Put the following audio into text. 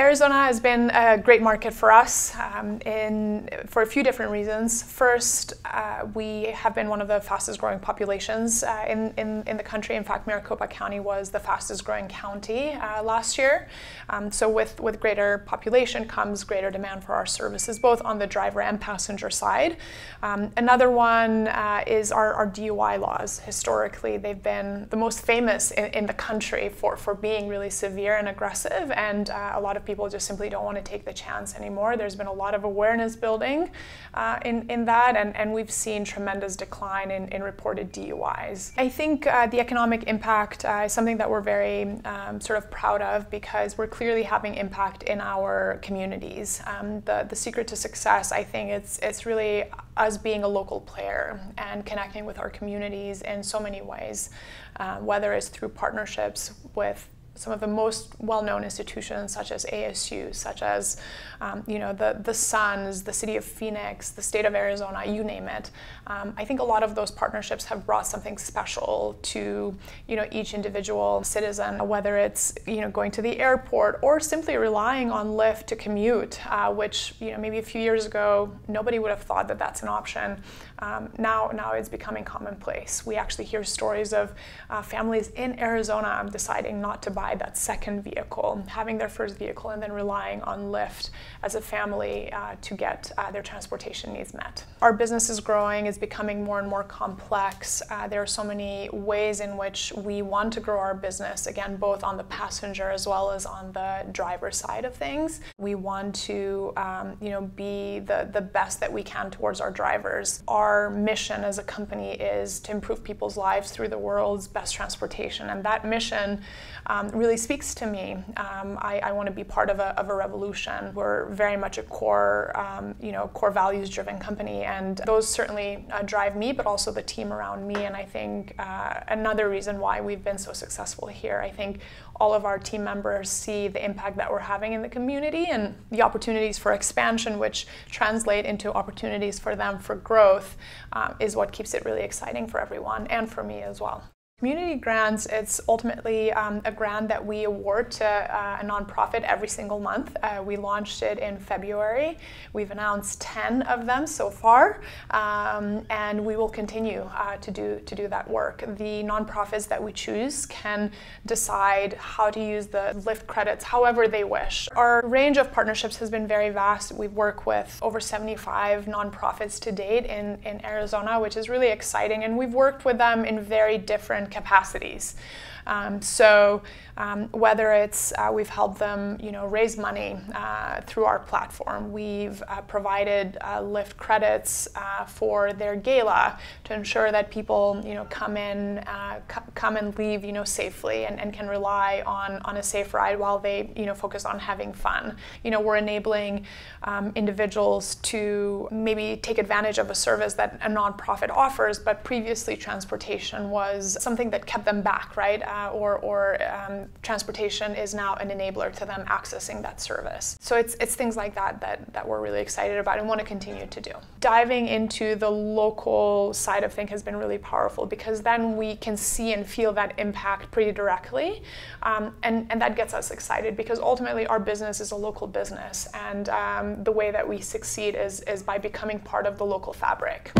Arizona has been a great market for us um, in, for a few different reasons. First, uh, we have been one of the fastest growing populations uh, in, in, in, the country. In fact, Maricopa County was the fastest growing county uh, last year. Um, so, with, with greater population comes greater demand for our services, both on the driver and passenger side. Um, another one uh, is our, our, DUI laws. Historically, they've been the most famous in, in, the country for, for being really severe and aggressive. And uh, a lot of people just simply don't want to take the chance anymore. There's been a lot of awareness building uh, in, in that, and, and we've seen tremendous decline in, in reported DUIs. I think uh, the economic impact uh, is something that we're very um, sort of proud of because we're clearly having impact in our communities. Um, the, the secret to success, I think, it's, it's really us being a local player and connecting with our communities in so many ways, uh, whether it's through partnerships with some of the most well-known institutions such as ASU, such as um, you know the the Suns, the City of Phoenix, the State of Arizona, you name it. Um, I think a lot of those partnerships have brought something special to you know each individual citizen, whether it's you know going to the airport or simply relying on Lyft to commute, uh, which you know maybe a few years ago nobody would have thought that that's an option. Um, now now it's becoming commonplace. We actually hear stories of uh, families in Arizona deciding not to buy buy that second vehicle, having their first vehicle, and then relying on Lyft as a family uh, to get uh, their transportation needs met. Our business is growing, it's becoming more and more complex. Uh, there are so many ways in which we want to grow our business, again, both on the passenger as well as on the driver side of things. We want to um, you know, be the, the best that we can towards our drivers. Our mission as a company is to improve people's lives through the world's best transportation, and that mission um, really speaks to me. Um, I, I want to be part of a, of a revolution. We're very much a core, um, you know, core values-driven company, and those certainly uh, drive me, but also the team around me. And I think uh, another reason why we've been so successful here, I think all of our team members see the impact that we're having in the community and the opportunities for expansion, which translate into opportunities for them for growth, uh, is what keeps it really exciting for everyone and for me as well. Community grants, it's ultimately um, a grant that we award to uh, a nonprofit every single month. Uh, we launched it in February. We've announced 10 of them so far, um, and we will continue uh, to, do, to do that work. The nonprofits that we choose can decide how to use the Lyft credits however they wish. Our range of partnerships has been very vast. We work with over 75 nonprofits to date in, in Arizona, which is really exciting, and we've worked with them in very different capacities. Um, so um, whether it's uh, we've helped them, you know, raise money uh, through our platform, we've uh, provided uh, Lyft credits uh, for their gala to ensure that people, you know, come in, uh, come and leave, you know, safely and, and can rely on on a safe ride while they, you know, focus on having fun. You know, we're enabling um, individuals to maybe take advantage of a service that a nonprofit offers, but previously transportation was something that kept them back, right? uh, or, or um, transportation is now an enabler to them accessing that service. So it's, it's things like that, that that we're really excited about and want to continue to do. Diving into the local side of things has been really powerful because then we can see and feel that impact pretty directly. Um, and, and that gets us excited because ultimately our business is a local business and um, the way that we succeed is, is by becoming part of the local fabric.